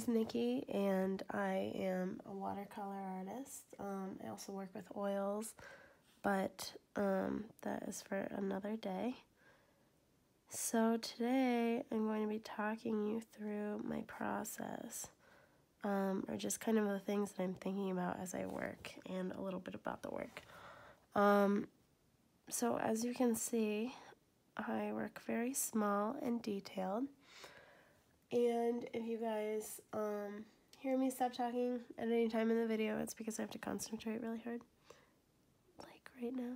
is Niki and I am a watercolor artist. Um, I also work with oils, but um, that is for another day. So today I'm going to be talking you through my process, um, or just kind of the things that I'm thinking about as I work and a little bit about the work. Um, so as you can see, I work very small and detailed. And if you guys um, hear me stop talking at any time in the video, it's because I have to concentrate really hard. Like right now.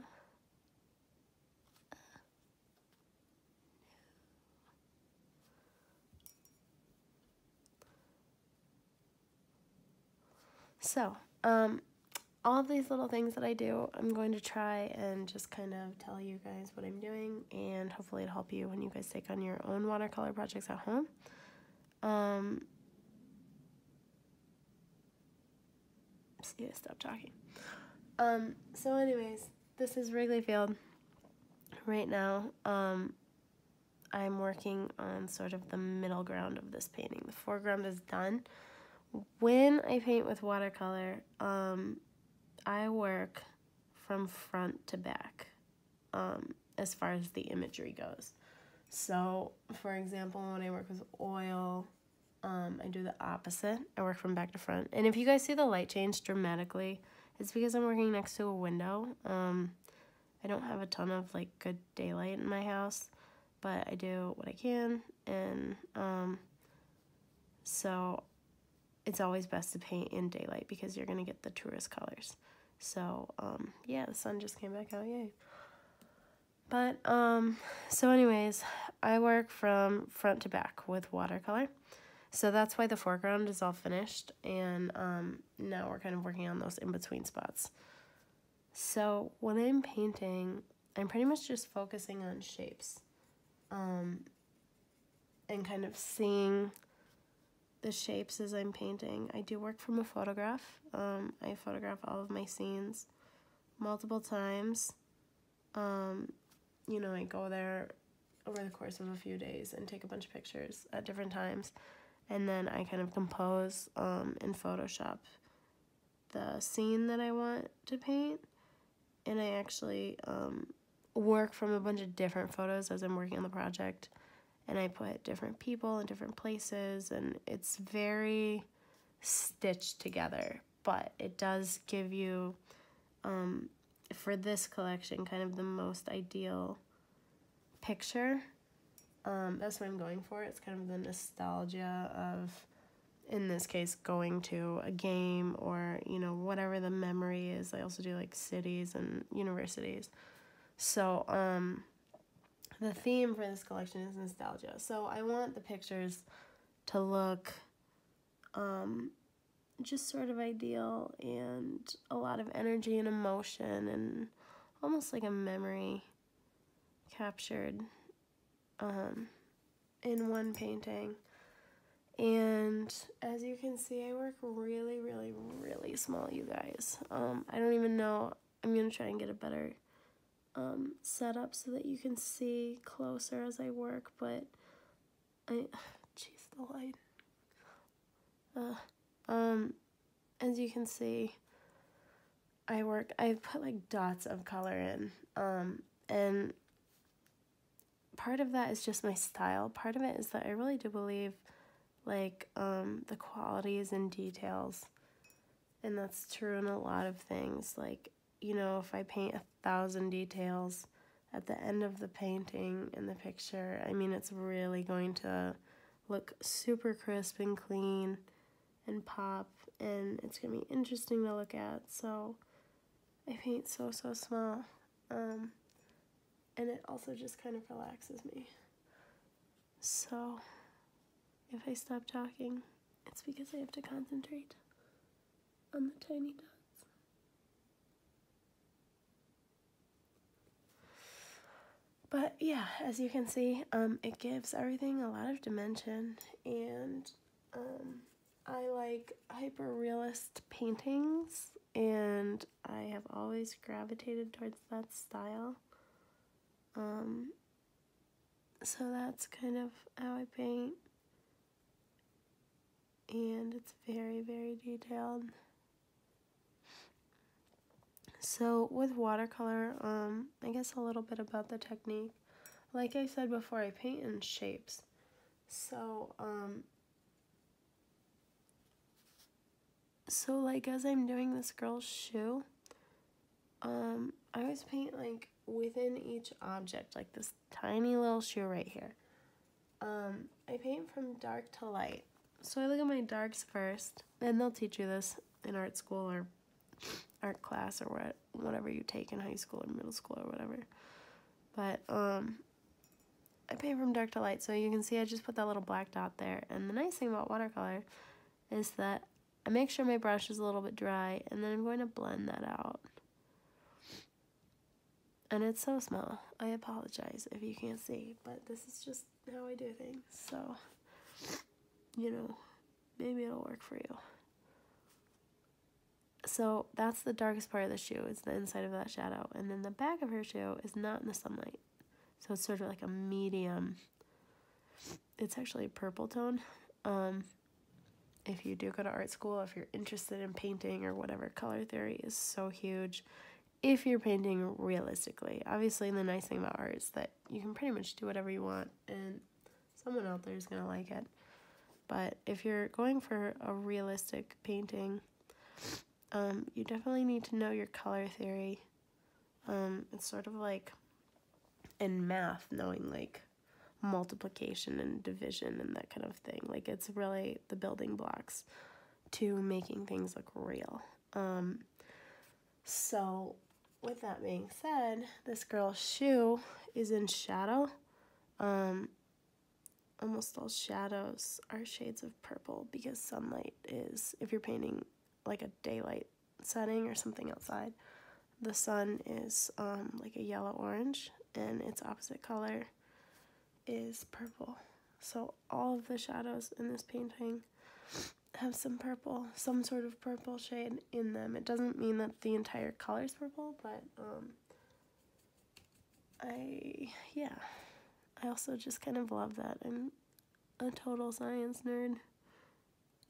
So, um, all of these little things that I do, I'm going to try and just kind of tell you guys what I'm doing and hopefully it'll help you when you guys take on your own watercolor projects at home. Um, see, stop talking. Um, so anyways, this is Wrigley Field. Right now, um, I'm working on sort of the middle ground of this painting. The foreground is done. When I paint with watercolor, um, I work from front to back um, as far as the imagery goes. So, for example, when I work with oil, um, I do the opposite. I work from back to front. And if you guys see the light change dramatically, it's because I'm working next to a window. Um, I don't have a ton of like good daylight in my house, but I do what I can. And um, so it's always best to paint in daylight because you're going to get the truest colors. So, um, yeah, the sun just came back out, yay. But, um, so anyways, I work from front to back with watercolor. So that's why the foreground is all finished, and um, now we're kind of working on those in-between spots. So when I'm painting, I'm pretty much just focusing on shapes um, and kind of seeing the shapes as I'm painting. I do work from a photograph. Um, I photograph all of my scenes multiple times. Um, you know, I go there over the course of a few days and take a bunch of pictures at different times. And then I kind of compose um, in Photoshop the scene that I want to paint. And I actually um, work from a bunch of different photos as I'm working on the project. And I put different people in different places. And it's very stitched together. But it does give you, um, for this collection, kind of the most ideal picture. Um, that's what I'm going for. It's kind of the nostalgia of, in this case, going to a game or, you know, whatever the memory is. I also do like cities and universities. So, um, the theme for this collection is nostalgia. So I want the pictures to look um, just sort of ideal and a lot of energy and emotion and almost like a memory captured um, in one painting. And as you can see, I work really, really, really small, you guys. Um, I don't even know. I'm going to try and get a better um, setup so that you can see closer as I work, but I, jeez, the light. Uh, um, as you can see, I work, I put like dots of color in, um, and part of that is just my style. Part of it is that I really do believe like um, the qualities and details. And that's true in a lot of things. Like, you know, if I paint a thousand details at the end of the painting in the picture, I mean, it's really going to look super crisp and clean and pop. And it's going to be interesting to look at. So I paint so, so small. Um, and it also just kind of relaxes me. So, if I stop talking, it's because I have to concentrate on the tiny dots. But yeah, as you can see, um, it gives everything a lot of dimension, and um, I like hyper realist paintings, and I have always gravitated towards that style. Um, so that's kind of how I paint. and it's very, very detailed. So with watercolor, um, I guess a little bit about the technique. Like I said before, I paint in shapes. So, um, so like as I'm doing this girl's shoe, um, I always paint like within each object, like this tiny little shoe right here. Um, I paint from dark to light. So I look at my darks first, and they'll teach you this in art school or art class or what, whatever you take in high school or middle school or whatever. But um, I paint from dark to light, so you can see I just put that little black dot there. And the nice thing about watercolor is that I make sure my brush is a little bit dry, and then I'm going to blend that out. And it's so small. I apologize if you can't see, but this is just how I do things. So, you know, maybe it'll work for you. So that's the darkest part of the shoe, is the inside of that shadow. And then the back of her shoe is not in the sunlight. So it's sort of like a medium, it's actually a purple tone. Um, if you do go to art school, if you're interested in painting or whatever, color theory is so huge if you're painting realistically. Obviously, the nice thing about art is that you can pretty much do whatever you want and someone out there is going to like it. But if you're going for a realistic painting, um, you definitely need to know your color theory. Um, it's sort of like in math, knowing like multiplication and division and that kind of thing. Like it's really the building blocks to making things look real. Um, so with that being said, this girl's shoe is in shadow. Um, almost all shadows are shades of purple because sunlight is, if you're painting like a daylight setting or something outside, the sun is um, like a yellow orange and its opposite color is purple. So all of the shadows in this painting have some purple, some sort of purple shade in them. It doesn't mean that the entire color is purple, but um, I, yeah. I also just kind of love that. I'm a total science nerd,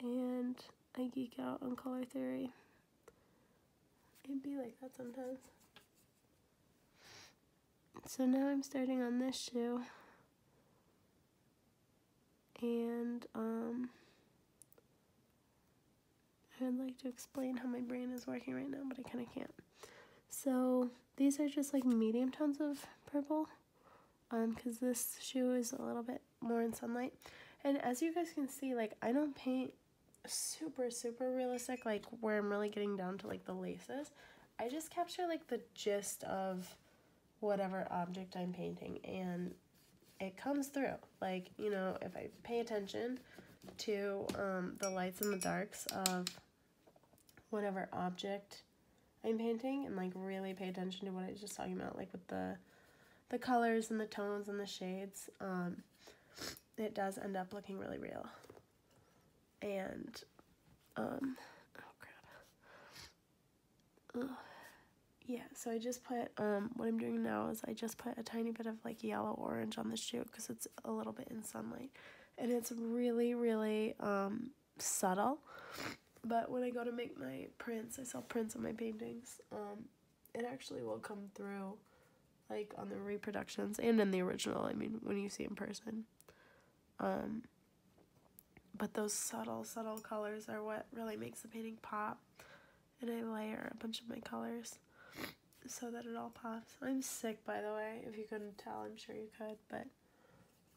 and I geek out on color theory. It'd be like that sometimes. So now I'm starting on this shoe. And, um, I'd like to explain how my brain is working right now, but I kind of can't. So these are just like medium tones of purple, um, because this shoe is a little bit more in sunlight. And as you guys can see, like I don't paint super super realistic, like where I'm really getting down to like the laces. I just capture like the gist of whatever object I'm painting, and it comes through. Like you know, if I pay attention to um, the lights and the darks of whatever object I'm painting and like really pay attention to what I was just talking about, like with the the colors and the tones and the shades, um, it does end up looking really real. And, um, oh crap. Ugh. Yeah, so I just put, um, what I'm doing now is I just put a tiny bit of like yellow orange on the shoe because it's a little bit in sunlight. And it's really, really, um, subtle. But when I go to make my prints, I sell prints on my paintings, um, it actually will come through, like, on the reproductions and in the original, I mean, when you see in person. Um, but those subtle, subtle colors are what really makes the painting pop. And I layer a bunch of my colors so that it all pops. I'm sick, by the way, if you couldn't tell, I'm sure you could, but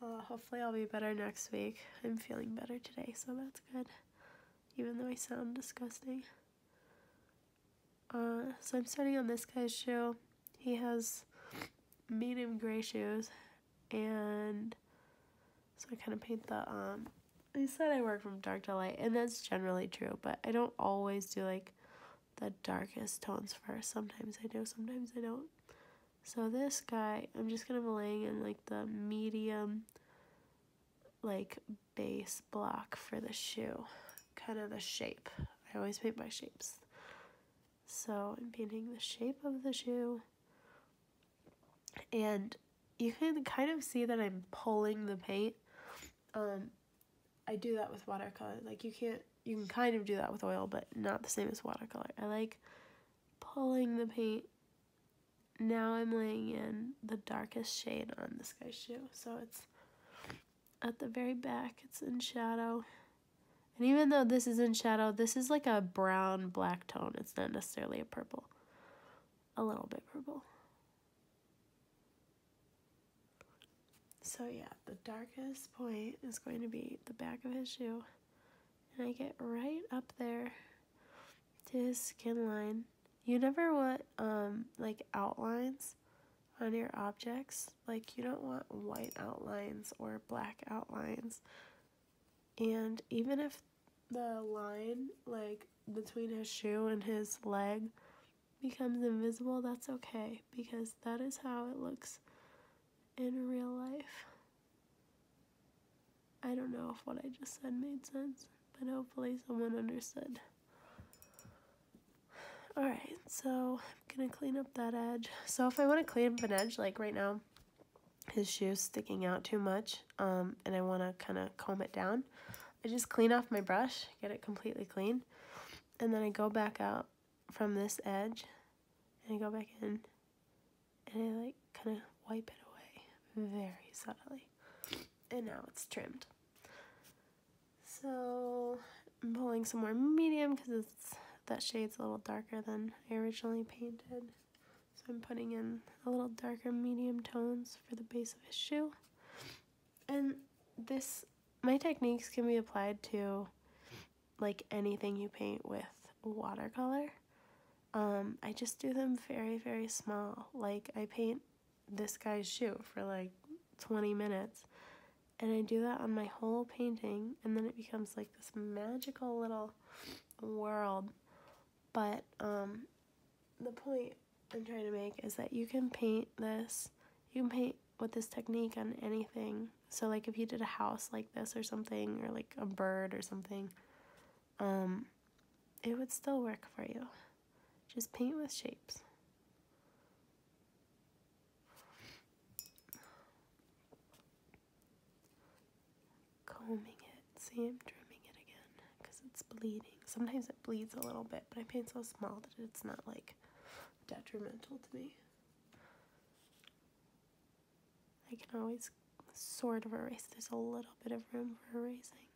uh, hopefully I'll be better next week. I'm feeling better today, so that's good even though I sound disgusting. Uh, so I'm starting on this guy's shoe. He has medium gray shoes, and so I kind of paint the, um, I said I work from dark to light, and that's generally true, but I don't always do, like, the darkest tones first. Sometimes I do, sometimes I don't. So this guy, I'm just kind of laying in, like, the medium, like, base block for the shoe kind of the shape. I always paint my shapes. So I'm painting the shape of the shoe. And you can kind of see that I'm pulling the paint. Um, I do that with watercolor. Like you can't, you can kind of do that with oil, but not the same as watercolor. I like pulling the paint. Now I'm laying in the darkest shade on this guy's shoe. So it's at the very back, it's in shadow. And even though this is in shadow, this is like a brown black tone. It's not necessarily a purple. A little bit purple. So yeah, the darkest point is going to be the back of his shoe. And I get right up there to his skin line. You never want um like outlines on your objects. Like you don't want white outlines or black outlines. And even if the line like between his shoe and his leg becomes invisible, that's okay because that is how it looks in real life. I don't know if what I just said made sense, but hopefully someone understood. Alright, so I'm gonna clean up that edge. So if I want to clean up an edge, like right now, his shoe's sticking out too much, um, and I want to kind of comb it down, I just clean off my brush, get it completely clean, and then I go back out from this edge, and I go back in, and I like kind of wipe it away very subtly. And now it's trimmed. So I'm pulling some more medium because it's that shade's a little darker than I originally painted. So I'm putting in a little darker medium tones for the base of his shoe. And this my techniques can be applied to like anything you paint with watercolor. Um, I just do them very, very small. Like I paint this guy's shoe for like 20 minutes and I do that on my whole painting and then it becomes like this magical little world. But um, the point I'm trying to make is that you can paint this, you can paint with this technique on anything. So like if you did a house like this or something, or like a bird or something, um, it would still work for you. Just paint with shapes. Combing it. See, I'm trimming it again because it's bleeding. Sometimes it bleeds a little bit, but I paint so small that it's not like detrimental to me. I can always sort of erase. There's a little bit of room for erasing.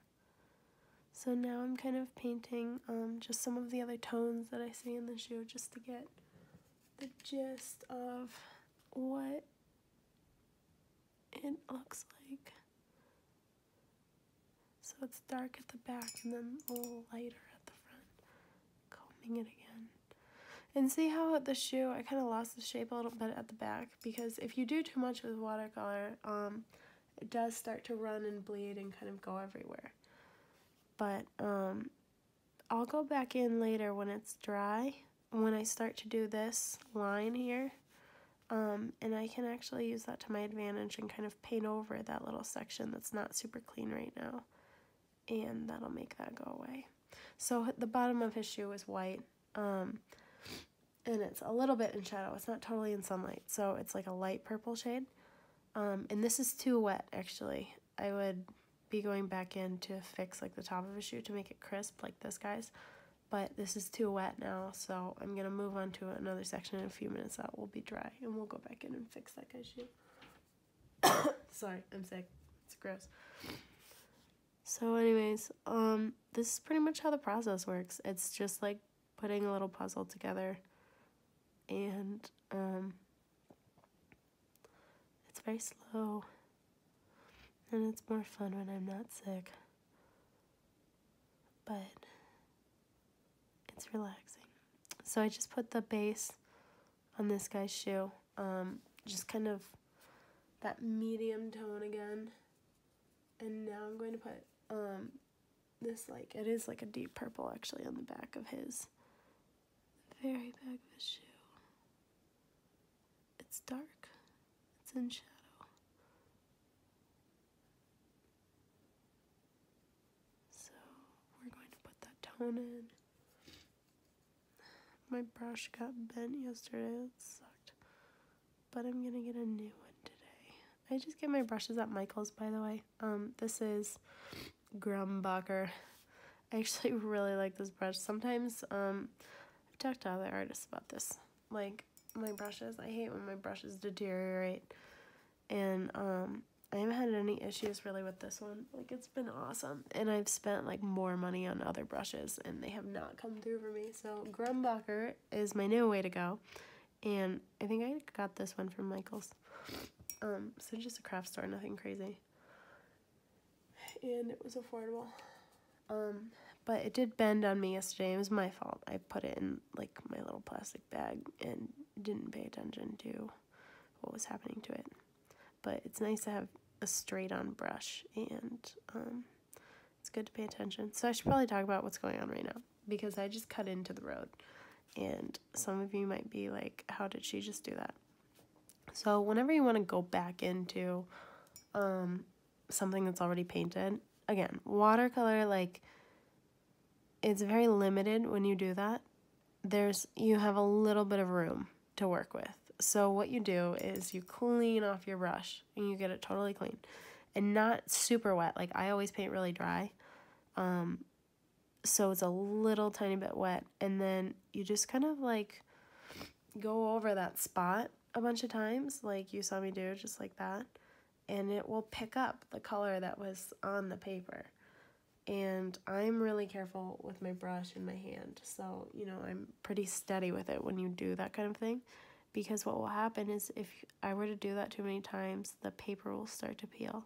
So now I'm kind of painting um, just some of the other tones that I see in the shoe just to get the gist of what it looks like. It's dark at the back and then a little lighter at the front. Combing it again. And see how the shoe, I kind of lost the shape a little bit at the back because if you do too much with watercolor, um, it does start to run and bleed and kind of go everywhere. But um, I'll go back in later when it's dry, when I start to do this line here, um, and I can actually use that to my advantage and kind of paint over that little section that's not super clean right now. And that'll make that go away. So the bottom of his shoe is white. Um, and it's a little bit in shadow. It's not totally in sunlight, so it's like a light purple shade. Um, and this is too wet, actually. I would be going back in to fix like the top of his shoe to make it crisp like this guy's. But this is too wet now, so I'm going to move on to another section in a few minutes that will be dry. And we'll go back in and fix that guy's shoe. Sorry, I'm sick. It's gross. So anyways, um, this is pretty much how the process works. It's just like putting a little puzzle together and um, it's very slow and it's more fun when I'm not sick. But it's relaxing. So I just put the base on this guy's shoe, um, just kind of that medium tone again. And now I'm going to put um, this like, it is like a deep purple actually on the back of his, very back of his shoe. It's dark. It's in shadow. So we're going to put that tone in. My brush got bent yesterday. It sucked. But I'm gonna get a new one today. I just get my brushes at Michael's by the way. Um, this is Grumbacher. I actually really like this brush. Sometimes, um, I've talked to other artists about this. Like, my brushes, I hate when my brushes deteriorate. And, um, I haven't had any issues really with this one. Like, it's been awesome. And I've spent, like, more money on other brushes, and they have not come through for me. So, Grumbacher is my new way to go. And I think I got this one from Michael's. Um, so just a craft store, nothing crazy. And it was affordable. Um, but it did bend on me yesterday. It was my fault. I put it in like my little plastic bag and didn't pay attention to what was happening to it. But it's nice to have a straight on brush and um, it's good to pay attention. So I should probably talk about what's going on right now because I just cut into the road. And some of you might be like, how did she just do that? So whenever you want to go back into um, something that's already painted, again, watercolor, like, it's very limited when you do that. There's, you have a little bit of room to work with. So what you do is you clean off your brush and you get it totally clean and not super wet. Like I always paint really dry. Um, so it's a little tiny bit wet and then you just kind of like go over that spot a bunch of times like you saw me do just like that and it will pick up the color that was on the paper. And I'm really careful with my brush in my hand so you know I'm pretty steady with it when you do that kind of thing. Because what will happen is if I were to do that too many times the paper will start to peel.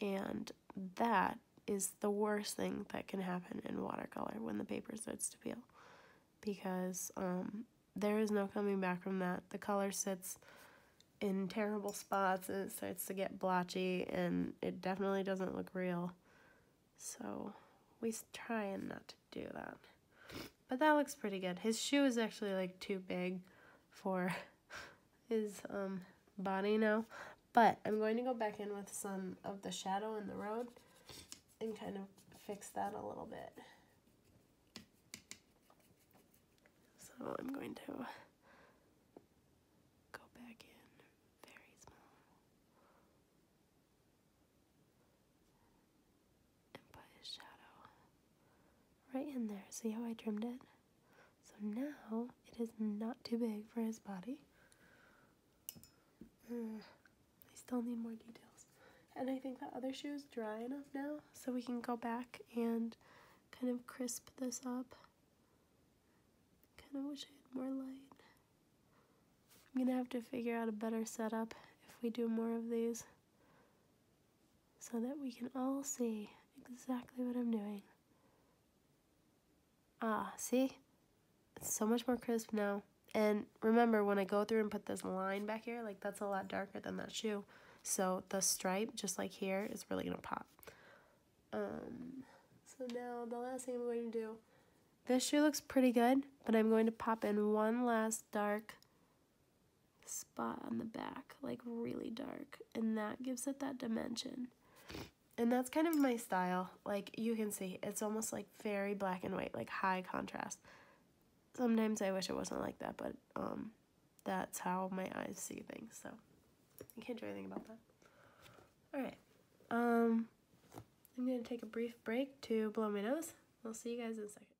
And that is the worst thing that can happen in watercolor when the paper starts to peel. Because um, there is no coming back from that. The color sits in terrible spots and it starts to get blotchy and it definitely doesn't look real. So we try not to do that. But that looks pretty good. His shoe is actually like too big for his um, body now. But I'm going to go back in with some of the shadow in the road and kind of fix that a little bit. So I'm going to go back in very small and put his shadow right in there. See how I trimmed it? So now it is not too big for his body. Uh, I still need more details. And I think the other shoe is dry enough now so we can go back and kind of crisp this up kind of wish I had more light. I'm gonna have to figure out a better setup if we do more of these so that we can all see exactly what I'm doing. Ah, see? It's so much more crisp now. And remember, when I go through and put this line back here, like that's a lot darker than that shoe. So the stripe, just like here, is really gonna pop. Um, so now the last thing I'm going to do this shoe looks pretty good, but I'm going to pop in one last dark spot on the back, like really dark, and that gives it that dimension. And that's kind of my style. Like you can see, it's almost like very black and white, like high contrast. Sometimes I wish it wasn't like that, but um, that's how my eyes see things. So I can't do anything about that. All right. Um, I'm going to take a brief break to blow my nose. I'll see you guys in a second.